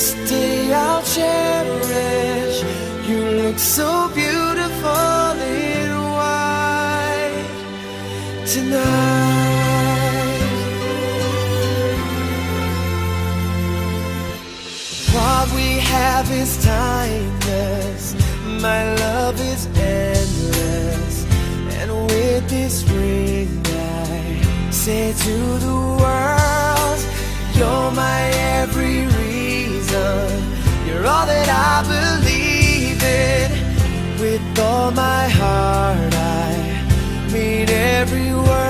this day I'll cherish. You look so beautiful in white tonight. What we have is timeless. My love is endless. And with this ring, I say to the world, You're my every With all my heart, I mean every word.